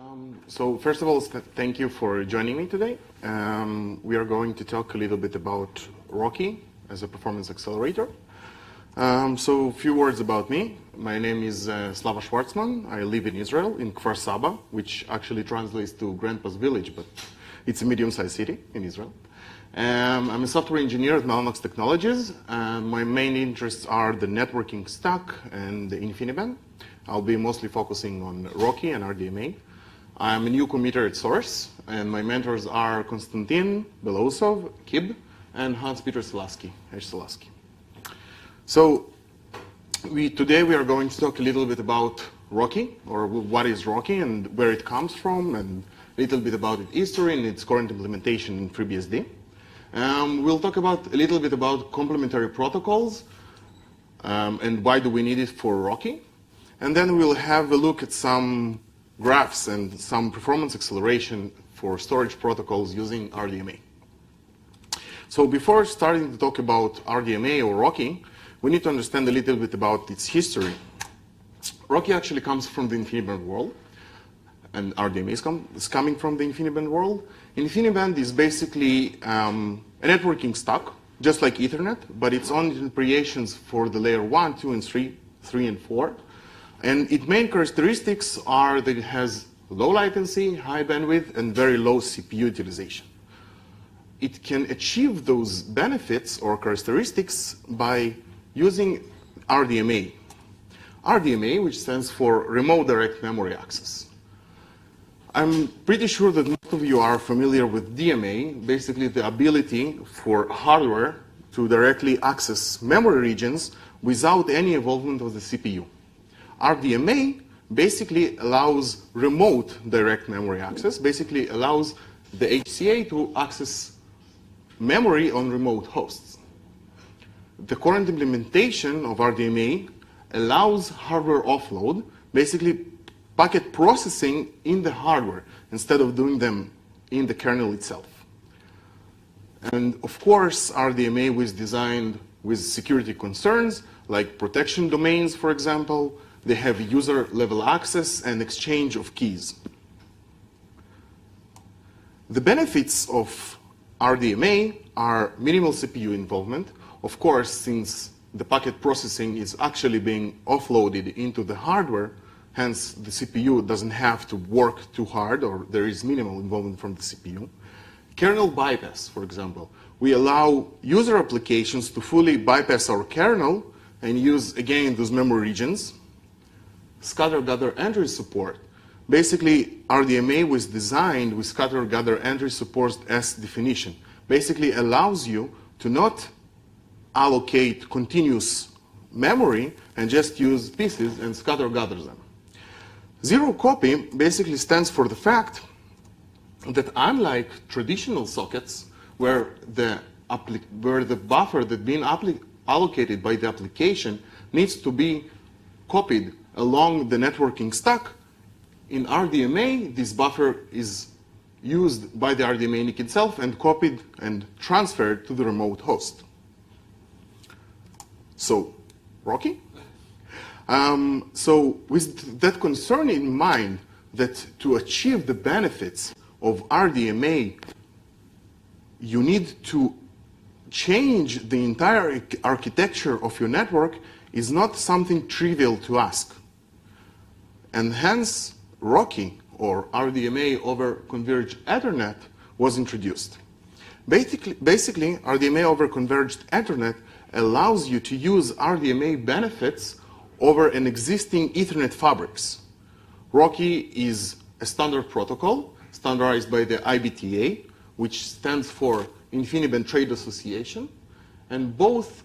Um, so first of all, thank you for joining me today. Um, we are going to talk a little bit about RoCE as a performance accelerator. Um, so a few words about me. My name is uh, Slava Shwartsman. I live in Israel, in Kfar Saba, which actually translates to Grandpa's village, but it's a medium-sized city in Israel. Um, I'm a software engineer at Mellanox Technologies. Uh, my main interests are the networking stack and the InfiniBand. I'll be mostly focusing on RoCE and RDMA. I'm a new committer at Source, and my mentors are Konstantin Belousov, Kib, and Hans-Peter Selasky, H. Selasky. So we, today we are going to talk a little bit about RoCE, or what is RoCE and where it comes from, and a little bit about its history and its current implementation in FreeBSD. Um, we'll talk about a little bit about complementary protocols um, and why do we need it for RoCE. And then we'll have a look at some graphs and some performance acceleration for storage protocols using RDMA. So before starting to talk about RDMA or RoCE, we need to understand a little bit about its history. RoCE actually comes from the InfiniBand world, and RDMA is, com is coming from the InfiniBand world. InfiniBand is basically um, a networking stack, just like Ethernet, but its own interpretations for the layer 1, 2, and 3, 3 and 4. And its main characteristics are that it has low latency, high bandwidth, and very low CPU utilization. It can achieve those benefits or characteristics by using RDMA. RDMA, which stands for Remote Direct Memory Access. I'm pretty sure that most of you are familiar with DMA, basically the ability for hardware to directly access memory regions without any involvement of the CPU. RDMA basically allows remote direct memory access, basically allows the HCA to access memory on remote hosts the current implementation of RDMA allows hardware offload, basically packet processing in the hardware instead of doing them in the kernel itself. And of course, RDMA was designed with security concerns like protection domains, for example. They have user level access and exchange of keys. The benefits of RDMA are minimal CPU involvement, of course, since the packet processing is actually being offloaded into the hardware, hence the CPU doesn't have to work too hard or there is minimal involvement from the CPU. Kernel bypass, for example. We allow user applications to fully bypass our kernel and use, again, those memory regions. Scatter gather entry support. Basically, RDMA was designed with scatter gather entry support as definition. Basically allows you to not allocate continuous memory and just use pieces and scatter gather them. Zero copy basically stands for the fact that unlike traditional sockets where the, where the buffer that's been allocated by the application needs to be copied along the networking stack, in RDMA, this buffer is used by the RDMA NIC itself and copied and transferred to the remote host. So, RoCE? Um, so, with that concern in mind, that to achieve the benefits of RDMA, you need to change the entire architecture of your network is not something trivial to ask. And hence, RoCE, or RDMA over Converged Ethernet, was introduced. Basically, basically RDMA over Converged Ethernet allows you to use RDMA benefits over an existing Ethernet fabrics. RoCE is a standard protocol standardized by the IBTA, which stands for InfiniBand Trade Association. And both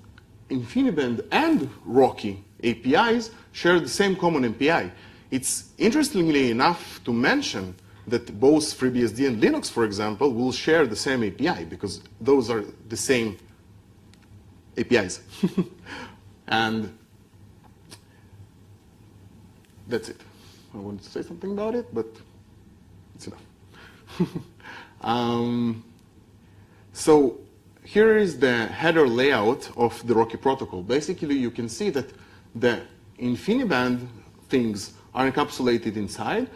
InfiniBand and RoCE APIs share the same common API. It's interestingly enough to mention that both FreeBSD and Linux, for example, will share the same API because those are the same APIs. and that's it. I wanted to say something about it, but it's enough. um, so here is the header layout of the RoCE protocol. Basically, you can see that the InfiniBand things are encapsulated inside.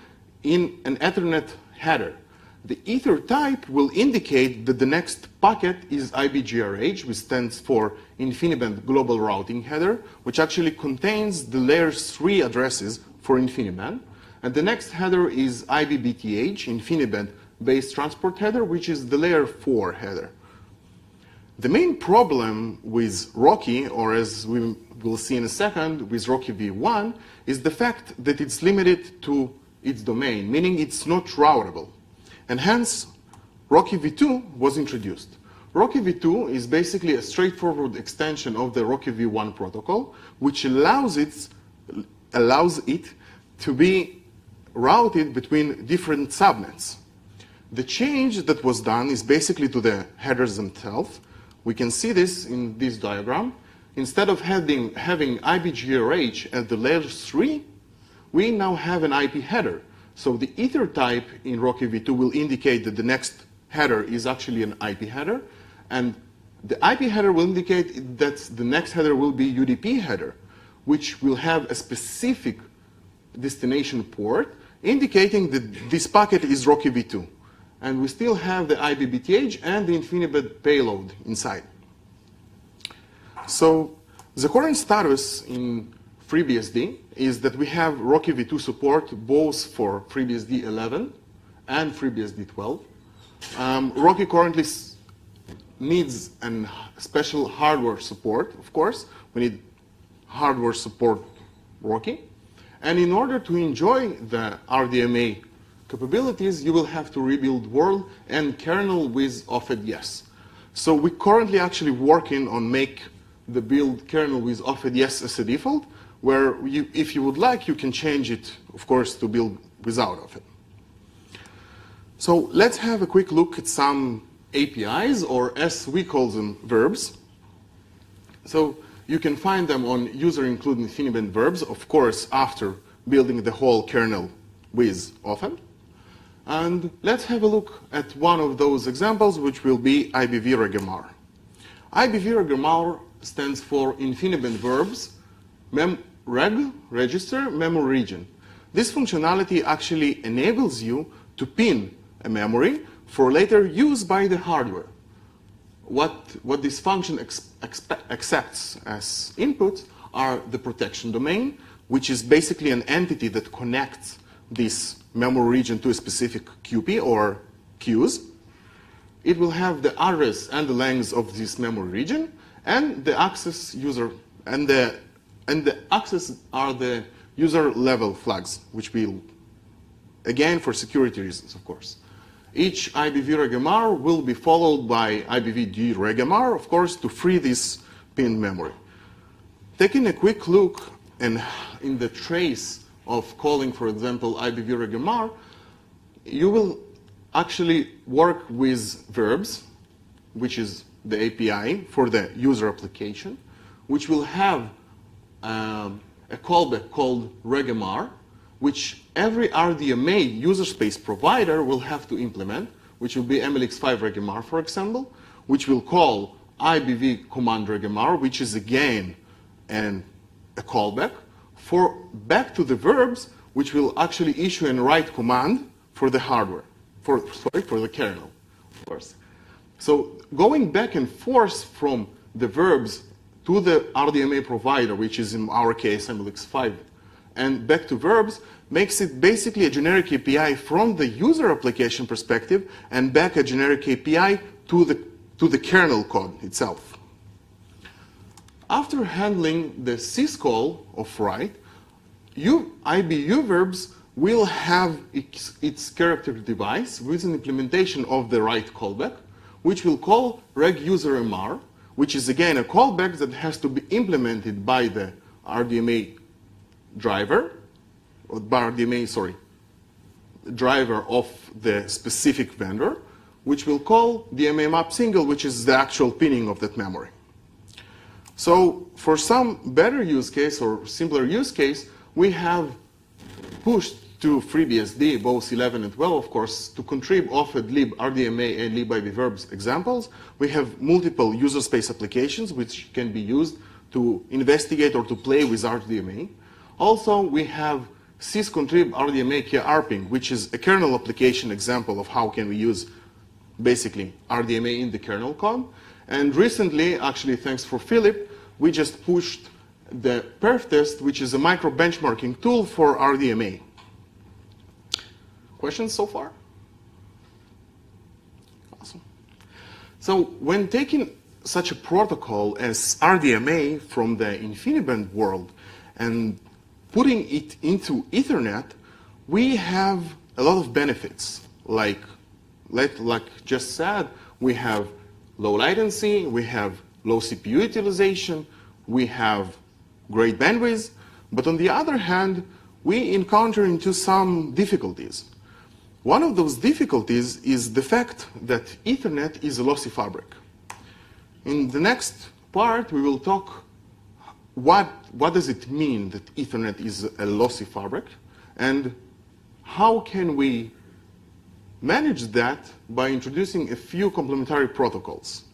in an Ethernet header. The ether type will indicate that the next packet is IBGRH, which stands for InfiniBand Global Routing Header, which actually contains the layer 3 addresses for InfiniBand. And the next header is IBBTH, InfiniBand Base Transport Header, which is the layer 4 header. The main problem with RoCE, or as we will see in a second, with RoCE v1, is the fact that it's limited to its domain, meaning it's not routable. And hence, RoCE v2 was introduced. RoCE v2 is basically a straightforward extension of the RoCE v1 protocol, which allows it, allows it to be routed between different subnets. The change that was done is basically to the headers themselves. We can see this in this diagram. Instead of having, having IBGRH at the layer 3, we now have an IP header. So the ether type in RoCE v2 will indicate that the next header is actually an IP header, and the IP header will indicate that the next header will be UDP header, which will have a specific destination port indicating that this packet is RoCE v2. And we still have the IBBTH and the InfiniBand payload inside. So the current status in FreeBSD is that we have RoCE v2 support both for FreeBSD 11 and FreeBSD 12. Um, RoCE currently needs a special hardware support, of course. We need hardware support RoCE. And in order to enjoy the RDMA capabilities, you will have to rebuild world and kernel with OFED yes. So we're currently actually working on make the build kernel with OFED yes as a default, where you, if you would like, you can change it, of course, to build without OFED. So let's have a quick look at some APIs, or as we call them, verbs. So you can find them on user include InfiniBand verbs, of course, after building the whole kernel with OFED. And let's have a look at one of those examples, which will be IBV regmar. IBV regmar stands for InfiniBand verbs, mem reg, register, memory region. This functionality actually enables you to pin a memory for later use by the hardware. What, what this function accepts as input are the protection domain, which is basically an entity that connects this memory region to a specific QP or queues. It will have the address and the length of this memory region, and the access user and the and the access are the user level flags, which will again for security reasons, of course. Each IBV regmar will be followed by IBV regmar, of course, to free this pinned memory. Taking a quick look in, in the trace of calling, for example, IBV regmar, you will actually work with verbs, which is the API for the user application, which will have um, a callback called regmar, which every RDMA user space provider will have to implement, which will be MLX5 regmar, for example, which will call IBV command regmar, which is again an, a callback, for back to the verbs, which will actually issue and write command for the hardware, for, sorry, for the kernel, of course. So going back and forth from the verbs to the RDMA provider, which is in our case MLX5, and back to verbs, makes it basically a generic API from the user application perspective and back a generic API to the, to the kernel code itself. After handling the syscall of write, you, IBU verbs will have its, its character device with an implementation of the write callback, which will call reg user mr, which is again a callback that has to be implemented by the RDMA driver, or by RDMA, sorry, driver of the specific vendor, which will call DMA map single, which is the actual pinning of that memory. So for some better use case or simpler use case, we have pushed to FreeBSD, both 11 and 12, of course, to contribute OFED lib RDMA and libIB verbs examples. We have multiple user space applications which can be used to investigate or to play with RDMA. Also, we have syscontrib RDMA key ARPing, which is a kernel application example of how can we use basically RDMA in the kernel code. And recently, actually, thanks for Philip, we just pushed the perf test, which is a micro benchmarking tool for RDMA. Questions so far? Awesome. So when taking such a protocol as RDMA from the InfiniBand world and putting it into Ethernet, we have a lot of benefits. Like, like, like just said, we have low latency, we have low CPU utilization, we have great bandwidth, but on the other hand, we encounter into some difficulties. One of those difficulties is the fact that Ethernet is a lossy fabric. In the next part, we will talk what, what does it mean that Ethernet is a lossy fabric, and how can we manage that by introducing a few complementary protocols.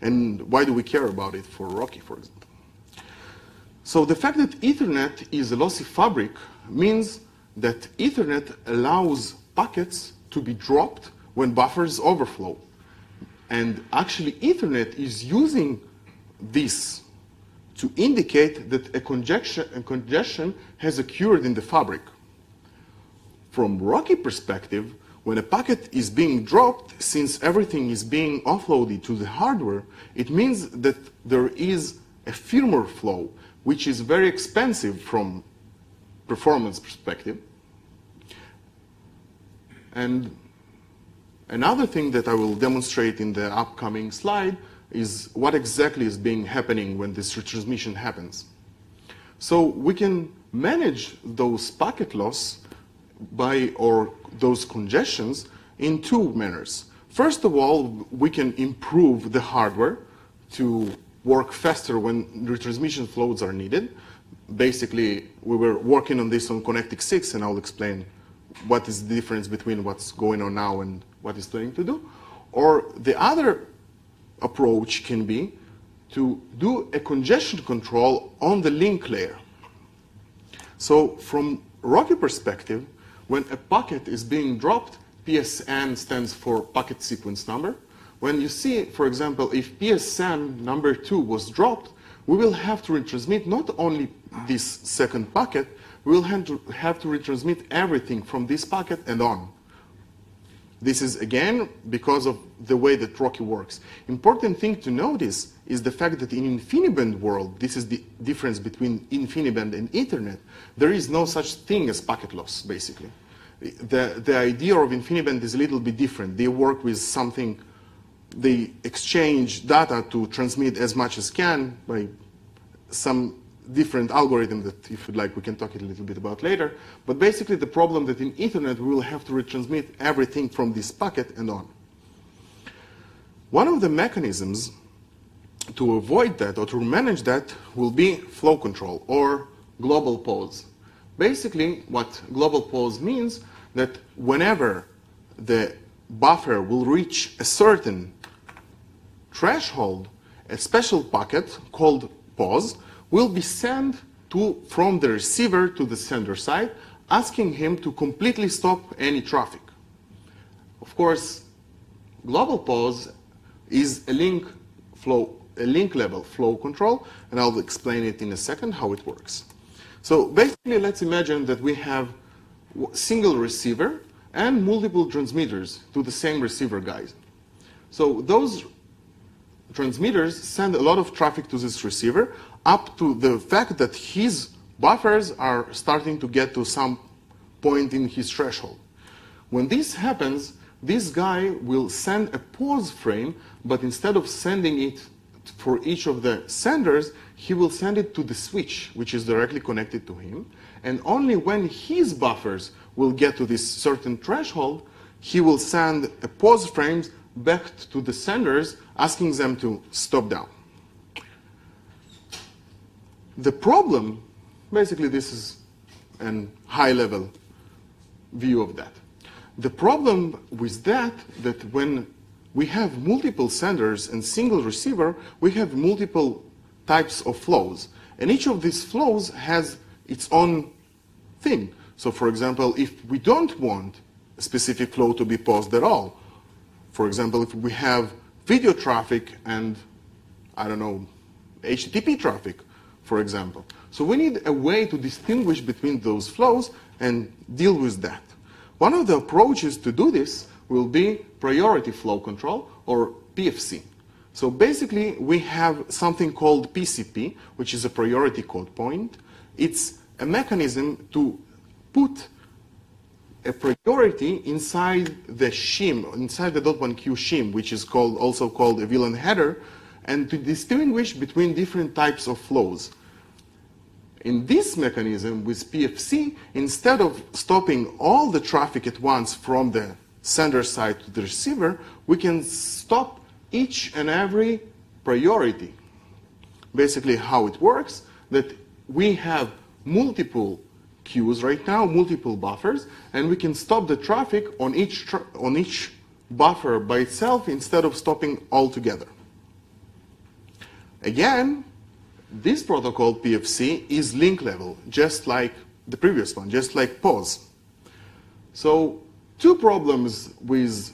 And why do we care about it for RoCE, for example? So the fact that Ethernet is a lossy fabric means that Ethernet allows packets to be dropped when buffers overflow. And actually, Ethernet is using this to indicate that a congestion, a congestion has occurred in the fabric. From RoCE perspective, when a packet is being dropped, since everything is being offloaded to the hardware, it means that there is a firmware flow, which is very expensive from performance perspective. And another thing that I will demonstrate in the upcoming slide is what exactly is being happening when this retransmission happens. So we can manage those packet loss by or those congestions in two manners. First of all, we can improve the hardware to work faster when retransmission flows are needed. Basically, we were working on this on ConnectX 6, and I'll explain what is the difference between what's going on now and what is planning to do. Or the other approach can be to do a congestion control on the link layer. So from RoCE perspective, when a packet is being dropped, PSN stands for packet sequence number. When you see, for example, if PSN number two was dropped, we will have to retransmit not only this second packet, we will have to, have to retransmit everything from this packet and on. This is again because of the way that RoCE works. Important thing to notice is the fact that in InfiniBand world, this is the difference between InfiniBand and Ethernet, there is no such thing as packet loss, basically. The, the idea of InfiniBand is a little bit different. They work with something, they exchange data to transmit as much as can by some different algorithm that, if you'd like, we can talk a little bit about later. But basically, the problem that in Ethernet, we will have to retransmit everything from this packet and on. One of the mechanisms to avoid that or to manage that will be flow control or global pause. Basically, what global pause means that whenever the buffer will reach a certain threshold, a special packet called pause will be sent to, from the receiver to the sender side, asking him to completely stop any traffic. Of course, global pause is a link flow, a link level flow control, and I'll explain it in a second how it works. So basically, let's imagine that we have single receiver and multiple transmitters to the same receiver guys. So those transmitters send a lot of traffic to this receiver up to the fact that his buffers are starting to get to some point in his threshold. When this happens, this guy will send a pause frame, but instead of sending it for each of the senders, he will send it to the switch, which is directly connected to him. And only when his buffers will get to this certain threshold, he will send a pause frames back to the senders, asking them to stop down. The problem, basically this is a high level view of that. The problem with that, that when we have multiple senders and single receiver, we have multiple types of flows. And each of these flows has its own thing. So for example, if we don't want a specific flow to be paused at all, for example, if we have video traffic and, I don't know, HTTP traffic, for example. So we need a way to distinguish between those flows and deal with that. One of the approaches to do this will be priority flow control, or PFC. So basically, we have something called PCP, which is a priority code point. It's a mechanism to put a priority inside the shim, inside the .1q shim, which is called also called a VLAN header, and to distinguish between different types of flows. In this mechanism with PFC, instead of stopping all the traffic at once from the sender side to the receiver, we can stop each and every priority. Basically how it works, that we have multiple queues right now, multiple buffers, and we can stop the traffic on each, on each buffer by itself instead of stopping altogether. Again, this protocol, PFC, is link level, just like the previous one, just like pause. So two problems with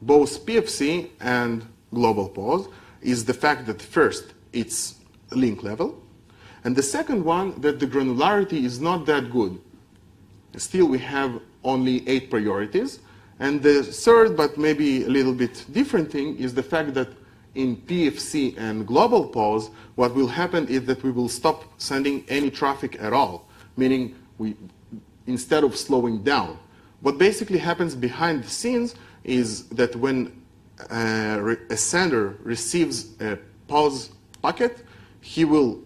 both PFC and global pause is the fact that first, it's link level, and the second one, that the granularity is not that good. Still, we have only eight priorities. And the third, but maybe a little bit different thing, is the fact that in PFC and global pause, what will happen is that we will stop sending any traffic at all, meaning we, instead of slowing down. What basically happens behind the scenes is that when uh, a sender receives a pause packet, he will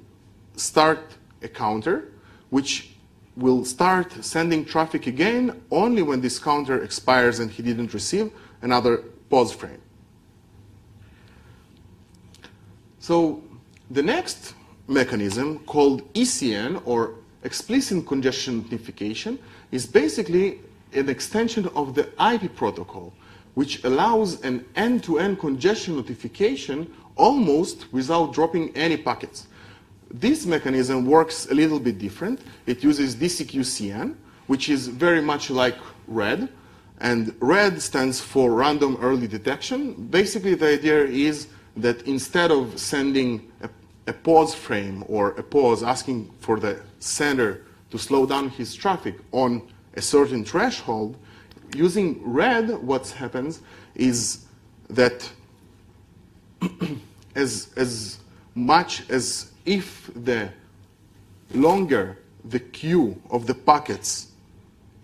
start a counter, which will start sending traffic again only when this counter expires and he didn't receive another pause frame. So the next mechanism called ECN or explicit congestion notification is basically an extension of the IP protocol, which allows an end-to-end -end congestion notification almost without dropping any packets. This mechanism works a little bit different. It uses DCQCN, which is very much like RED, and RED stands for Random Early Detection. Basically, the idea is that instead of sending a, a pause frame or a pause asking for the sender to slow down his traffic on a certain threshold, using red, what happens is that as, as much as if the longer the queue of the packets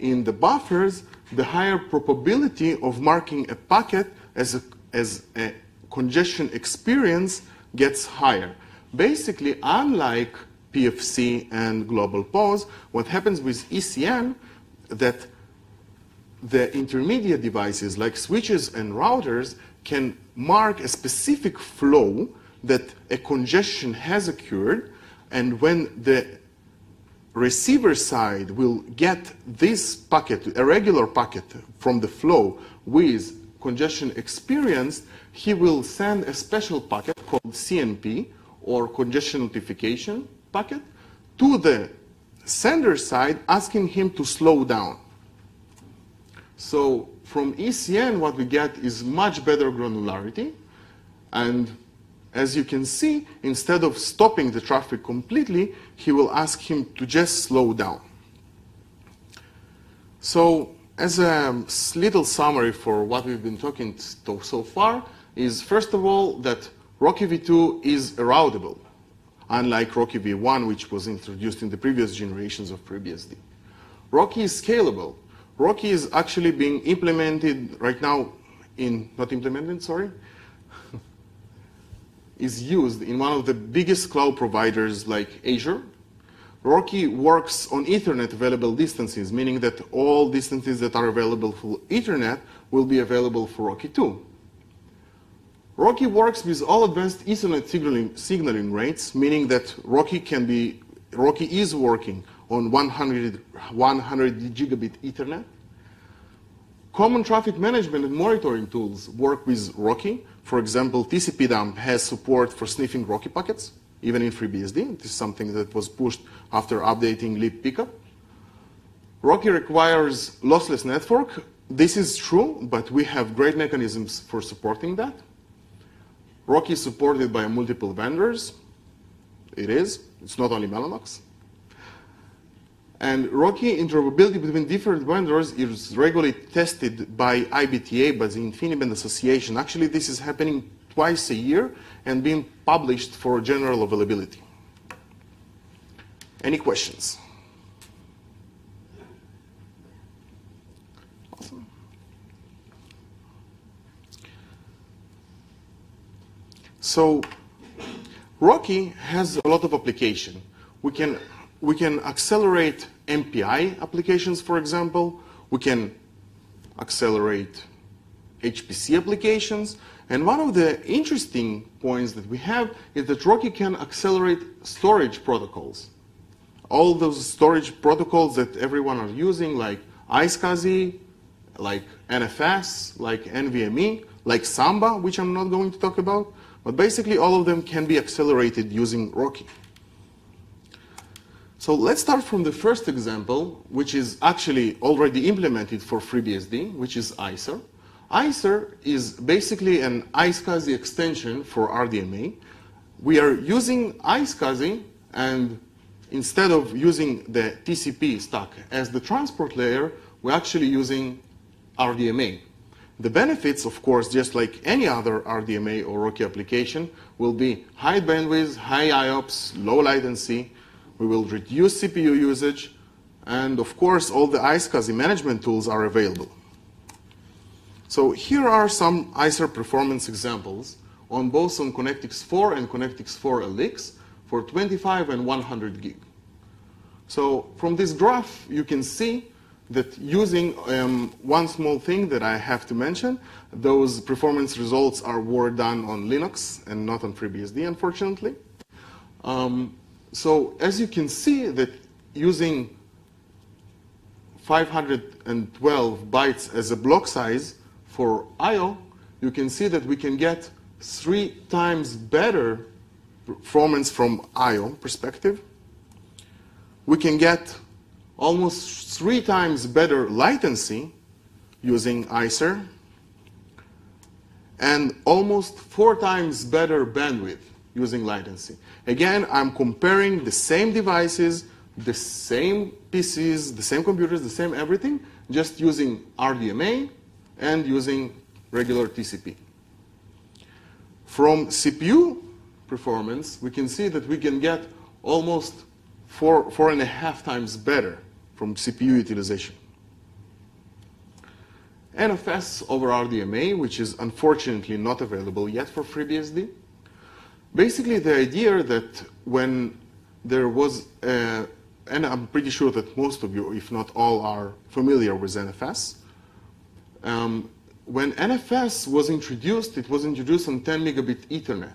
in the buffers, the higher probability of marking a packet as a, as a congestion experience gets higher. Basically, unlike PFC and global pause, what happens with ECN that the intermediate devices like switches and routers can mark a specific flow that a congestion has occurred and when the receiver side will get this packet, a regular packet from the flow with congestion experienced, he will send a special packet called CNP, or congestion notification packet, to the sender side asking him to slow down. So from ECN, what we get is much better granularity. And as you can see, instead of stopping the traffic completely, he will ask him to just slow down. So as a little summary for what we've been talking so far, is first of all that RoCE V2 is routable, unlike RoCE V1, which was introduced in the previous generations of FreeBSD. RoCE is scalable. RoCE is actually being implemented right now in, not implemented, sorry, is used in one of the biggest cloud providers like Azure. RoCE works on Ethernet available distances, meaning that all distances that are available for Ethernet will be available for RoCE too. RoCE works with all advanced Ethernet signaling, signaling rates, meaning that RoCE can be, RoCE is working on 100, 100 gigabit Ethernet. Common traffic management and monitoring tools work with RoCE. For example, TCP dump has support for sniffing RoCE packets, even in FreeBSD. This is something that was pushed after updating libpcap. RoCE requires lossless network. This is true, but we have great mechanisms for supporting that. RoCE is supported by multiple vendors. It is. It's not only Mellanox. And RoCE interoperability between different vendors is regularly tested by IBTA, by the InfiniBand Association. Actually, this is happening twice a year and being published for general availability. Any questions? Awesome. So RoCE has a lot of application. We can, we can accelerate MPI applications, for example. We can accelerate HPC applications. And one of the interesting points that we have is that RoCE can accelerate storage protocols. All those storage protocols that everyone are using, like iSCSI, like NFS, like NVMe, like Samba, which I'm not going to talk about. But basically, all of them can be accelerated using RoCE. So let's start from the first example, which is actually already implemented for FreeBSD, which is iSER. iSER is basically an iSCSI extension for RDMA. We are using iSCSI, and instead of using the TCP stack as the transport layer, we're actually using RDMA. The benefits, of course, just like any other RDMA or RoCE application, will be high bandwidth, high IOPS, low latency. We will reduce CPU usage, and of course, all the iSCSI management tools are available. So here are some iSER performance examples on both on ConnectX 4 and ConnectX 4 LX for 25 and 100 gig. So from this graph, you can see that using um, one small thing that I have to mention, those performance results are were done on Linux and not on FreeBSD, unfortunately. Um, so as you can see that using 512 bytes as a block size, for I.O., you can see that we can get three times better performance from I.O. perspective. We can get almost three times better latency using iSER, and almost four times better bandwidth using latency. Again, I'm comparing the same devices, the same PCs, the same computers, the same everything, just using RDMA and using regular TCP. From CPU performance, we can see that we can get almost four, four and a half times better from CPU utilization. NFS over RDMA, which is unfortunately not available yet for FreeBSD. Basically, the idea that when there was, a, and I'm pretty sure that most of you, if not all, are familiar with NFS, um, when NFS was introduced, it was introduced on 10 megabit Ethernet.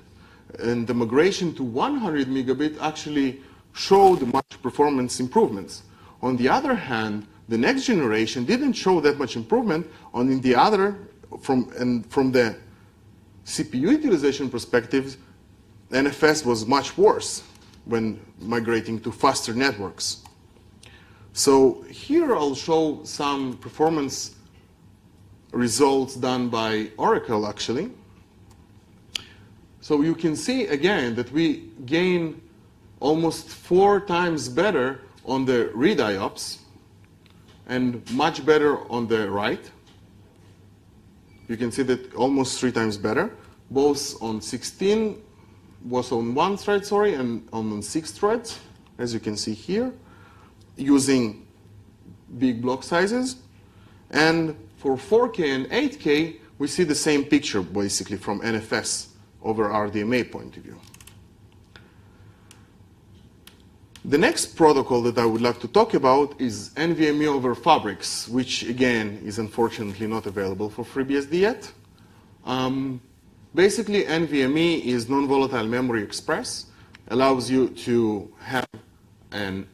And the migration to 100 megabit actually showed much performance improvements. On the other hand, the next generation didn't show that much improvement. On the other, from, and from the CPU utilization perspective, NFS was much worse when migrating to faster networks. So here I'll show some performance results done by Oracle, actually. So you can see again that we gain almost four times better on the read IOPS and much better on the write. You can see that almost three times better, both on 16 was on one thread, sorry, and on six threads, as you can see here, using big block sizes. And for 4K and 8K, we see the same picture basically from NFS over RDMA point of view. The next protocol that I would like to talk about is NVMe over Fabrics, which again is unfortunately not available for FreeBSD yet. Um, basically, NVMe is non-volatile memory express, allows you to have an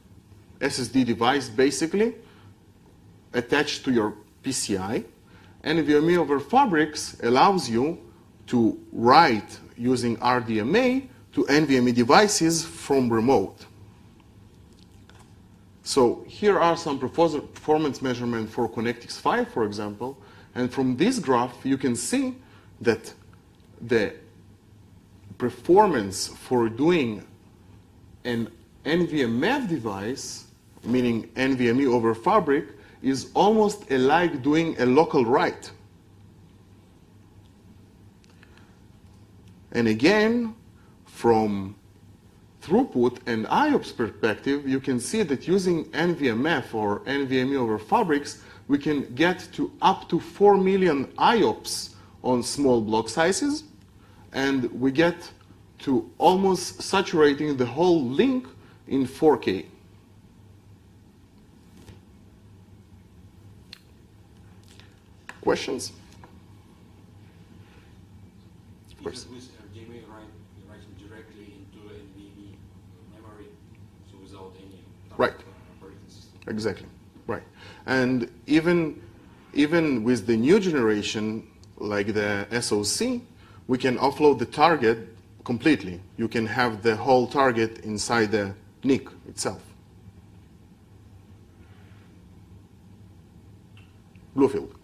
SSD device basically attached to your PCI. NVMe over Fabrics allows you to write using RDMA to NVMe devices from remote. So here are some performance measurement for ConnectX-5, for example. And from this graph, you can see that the performance for doing an NVMe device, meaning NVMe over Fabric, is almost like doing a local write. And again, from throughput and IOPS perspective, you can see that using NVMF or NVMe over fabrics, we can get to up to 4 million IOPS on small block sizes, and we get to almost saturating the whole link in 4K. Questions? Of course. With RDMA writing directly into NVMe memory, so without any right. Exactly. Right. And even even with the new generation, like the SoC, we can offload the target completely. You can have the whole target inside the NIC itself. Bluefield.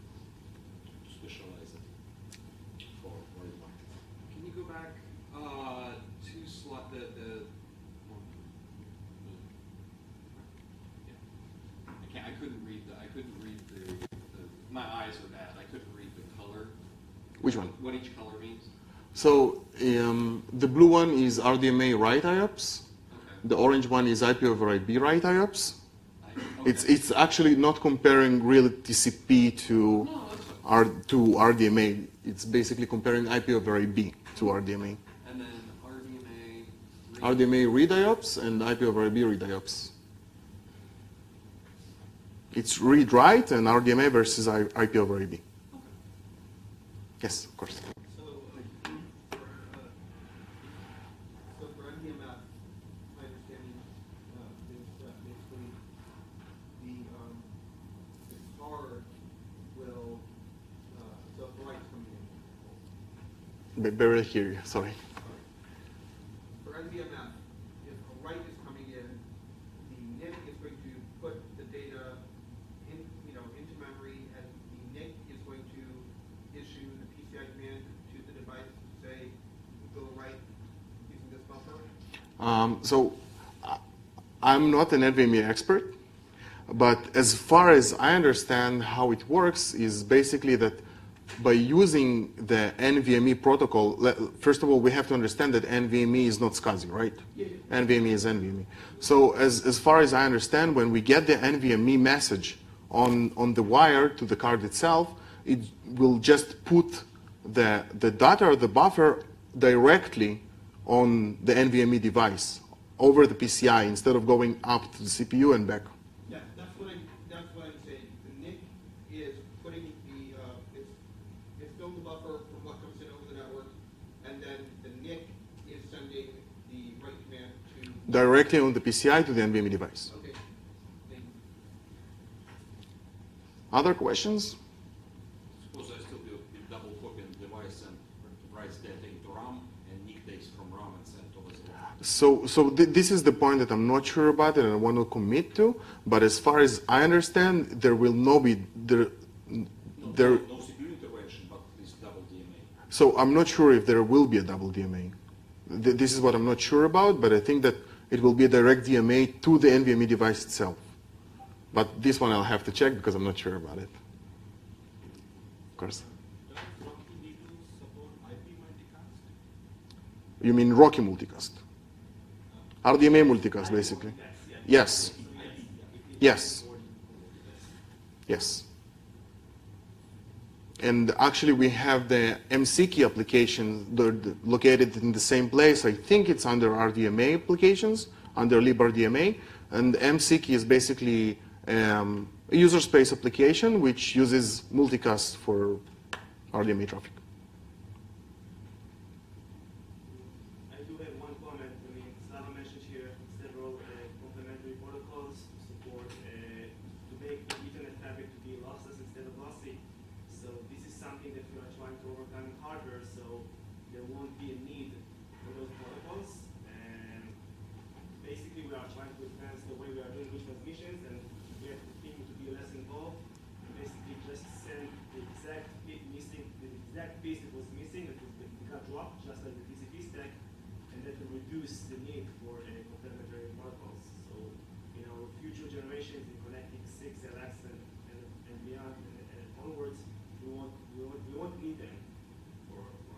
Which one? What each color means? So um, the blue one is RDMA write IOPS. Okay. The orange one is IP over IP write IOPS. Okay. It's it's actually not comparing real TCP to R, to RDMA. It's basically comparing IP over IP to RDMA. And then RDMA. RDMA read IOPS and IP over IP read IOPS. It's read write and RDMA versus IP over IP. Yes, of course. So, uh, for, uh, so for NVMF, my understanding uh, is that basically the, um, the card will, uh, so the light's coming in. Barely hear you, sorry. For if a write is coming in, the NIC is going to put the data in, you know, into memory, and the NIC is going to issue the PCI command to the device to say, go write using this buffer? Um, so I'm not an NVMe expert, but as far as I understand how it works is basically that by using the NVMe protocol, first of all, we have to understand that NVMe is not SCSI, right? Yeah. NVMe is NVMe. So as, as far as I understand, when we get the NVMe message on, on the wire to the card itself, it will just put the, the data or the buffer directly on the NVMe device over the PCI instead of going up to the CPU and back. Yeah, that's what I'm, that's what I'm saying. The NIC is putting the, uh, it's, it's building the buffer from what comes in over the network, and then the NIC is sending the write command to... Directly on the PCI to the NVMe device. Okay. Other questions? So, so th this is the point that I'm not sure about and I want to commit to. But as far as I understand, there will not be there. No, there. No CPU intervention, but this double DMA. So I'm not sure if there will be a double DMA. Th this is what I'm not sure about, but I think that it will be a direct DMA to the NVMe device itself. But this one I'll have to check because I'm not sure about it. Of course. You mean RoCE multicast? RDMA multicast, basically. Yes. Yes. Yes. And actually, we have the MCKey application located in the same place. I think it's under RDMA applications, under libRDMA. And MCKey is basically um, a user space application which uses multicast for RDMA traffic. trying to advance the way we are doing transmissions that will reduce the need for uh, complementary protocols. So, you know, future generations in ConnectX 6LX and, and, and beyond and, and onwards, we won't, we won't, we won't need them for, for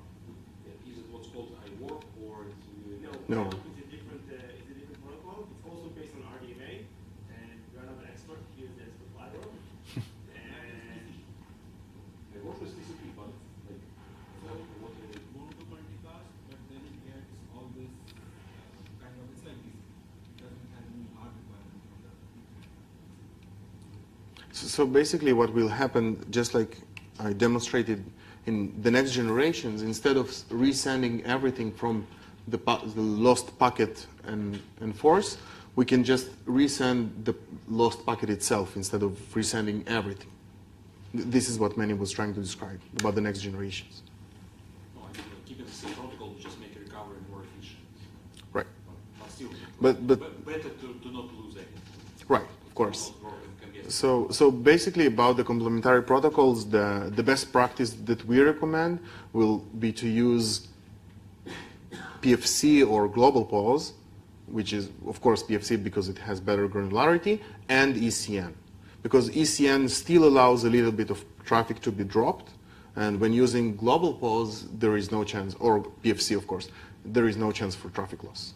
Yeah, Is it what's called iWARP or is it? no, No. It's a different, uh, it's a different protocol. It's also based on RDMA, and we are not an expert. Here's the expert Flyro. and iWARP is TCP, but like, what, what, uh, go to multicast, but then it gets all this uh, kind of, it's like this. It doesn't have any hard requirement from the So, so basically, what will happen, just like I demonstrated in the next generations, instead of resending everything from the, the lost packet and, and force, we can just resend the lost packet itself instead of resending everything. This is what Manny was trying to describe about the next generations. no, I mean, keeping the same protocol will just make recovery more efficient. Right. But, but still, But- but- better to, to not lose anything. Right, of course. So, so basically about the complementary protocols, the, the best practice that we recommend will be to use PFC or global pause, which is of course PFC because it has better granularity, and ECN. Because ECN still allows a little bit of traffic to be dropped, and when using global pause, there is no chance, or PFC of course, there is no chance for traffic loss.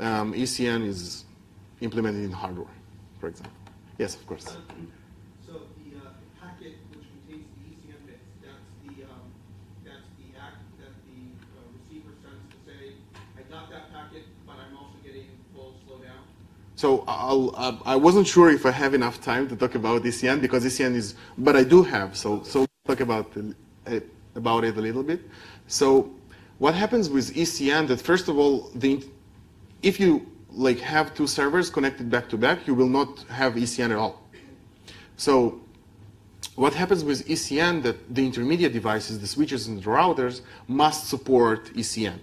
Um, ECN is implemented in hardware, for example. Yes, of course. So the, uh, packet which contains the ECN bits, that's the, um, that's the act that the uh, receiver sends to say, I got that packet, but I'm also getting full slowdown. So I'll, uh, I wasn't sure if I have enough time to talk about ECN because ECN is, but I do have. So so talk about uh, about it a little bit. So what happens with ECN? That first of all, the if you like have two servers connected back to back, you will not have ECN at all. So what happens with ECN that the intermediate devices, the switches and the routers, must support ECN.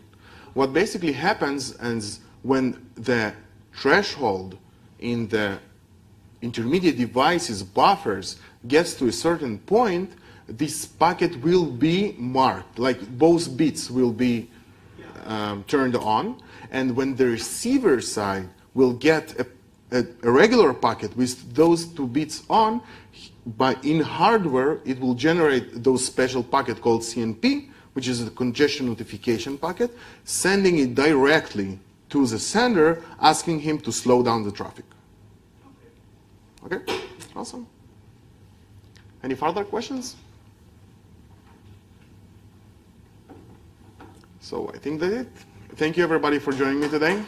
What basically happens is when the threshold in the intermediate devices buffers gets to a certain point, this packet will be marked, like both bits will be um, turned on, and when the receiver side will get a, a, a regular packet with those two bits on, by in hardware it will generate those special packet called CNP, which is a congestion notification packet, sending it directly to the sender, asking him to slow down the traffic. Okay, awesome. Any further questions? So I think that's it. Thank you everybody for joining me today.